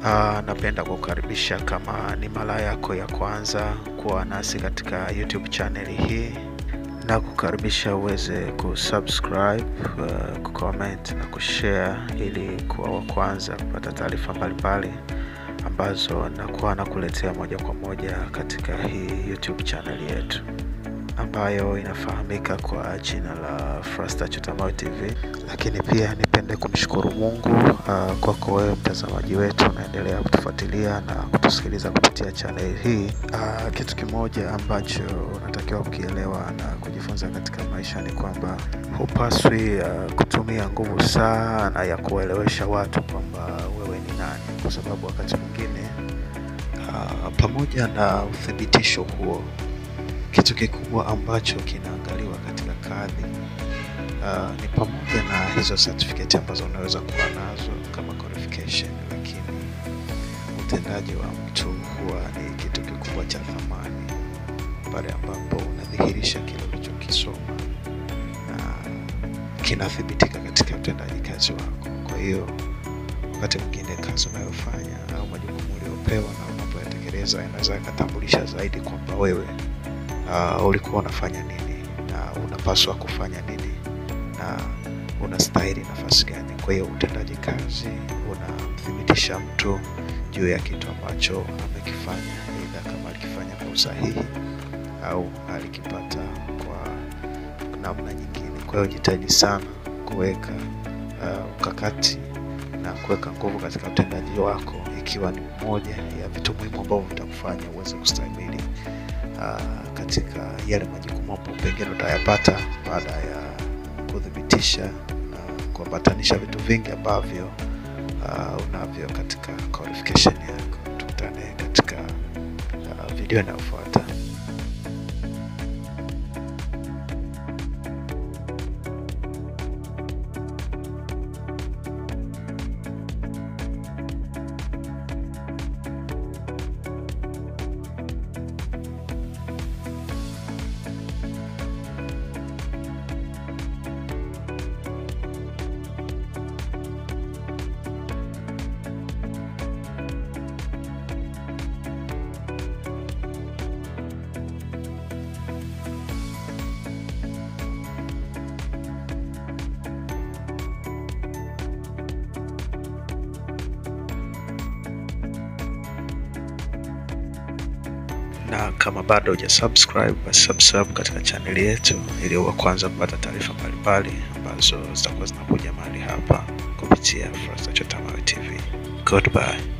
Uh, napenda kukaribisha kama ni mara yako ya kwanza kuwa nasi katika YouTube channel hii na kukaribisha uweze kusubscribe, uh, kucomment na kushare ili kuwa wa kwanza kupata taarifa mbalimbali ambazo nakuwa nakuletea moja kwa moja katika hii YouTube channel yetu ambayo inafahamika kwa jina la Frasta Chotamao TV. Lakini pia nipende kumshukuru Mungu uh, kwako wewe mtazamaji wetu unaendelea kutufuatilia na kutusikiliza kupitia channel hii. Uh, kitu kimoja ambacho unatakiwa kukielewa na kujifunza katika maisha ni kwamba hupaswi uh, kutumia nguvu sana ya kuwaelewesha watu kwamba wewe ni nani, kwa sababu wakati mwingine uh, pamoja na uthibitisho huo kitu kikubwa ambacho kinaangaliwa katika kadhi uh, ni pamoja na hizo certificate ambazo unaweza kuwa nazo kama qualification, lakini utendaji wa mtu huwa ni kitu kikubwa cha thamani pale ambapo unadhihirisha kile ulichokisoma na kinathibitika katika utendaji kazi wako. Kwa hiyo wakati mwingine kazi unayofanya au majukumu uliopewa na unapoyatekeleza yanaweza yakatambulisha zaidi kwamba wewe uh, ulikuwa unafanya nini na unapaswa kufanya nini na unastahili nafasi gani. Kwa hiyo utendaji kazi unamthibitisha mtu juu ya kitu ambacho amekifanya, aidha kama alikifanya kwa usahihi au alikipata kwa namna nyingine. Kwa hiyo jitahidi sana kuweka uh, ukakati na kuweka nguvu katika utendaji wako, ikiwa ni moja ya vitu muhimu ambavyo vitakufanya uweze kustahimili uh, katika yale majukumu ambayo pengine utayapata baada ya kuthibitisha na kuambatanisha vitu vingi ambavyo uh, unavyo katika qualification yako. Tukutane katika uh, video inayofuata. Na kama bado uja subscribe basi subscribe katika chaneli yetu ili uwe kwanza kupata taarifa mbalimbali ambazo zitakuwa zinakuja mahali hapa kupitia Frasta Chotamayo TV. Goodbye.